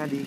Cali